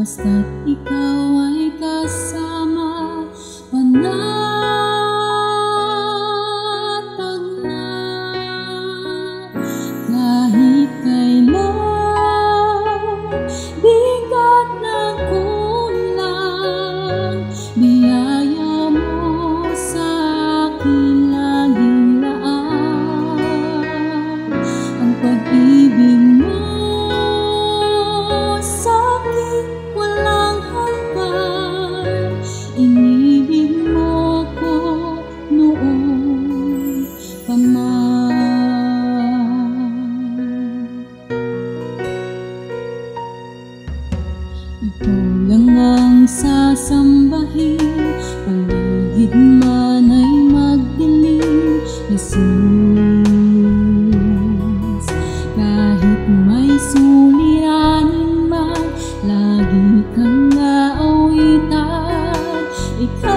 basta't ikaw ay kasama, panahon. Ikaw ang sasambahin Paligid man ay Kahit may suliranin man Lagi kang naawitan Ikaw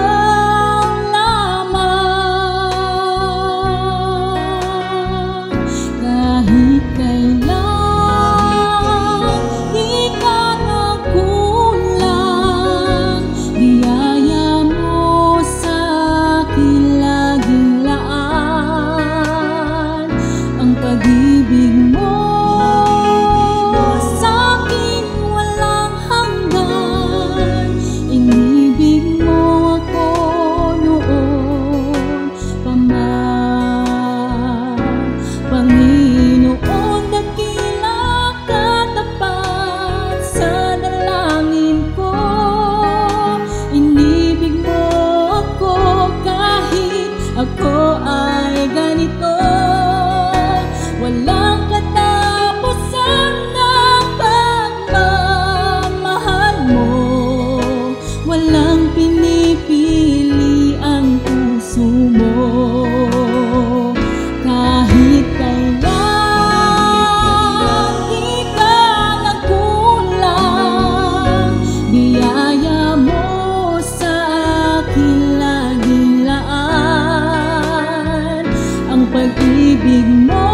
pag-ibig mo.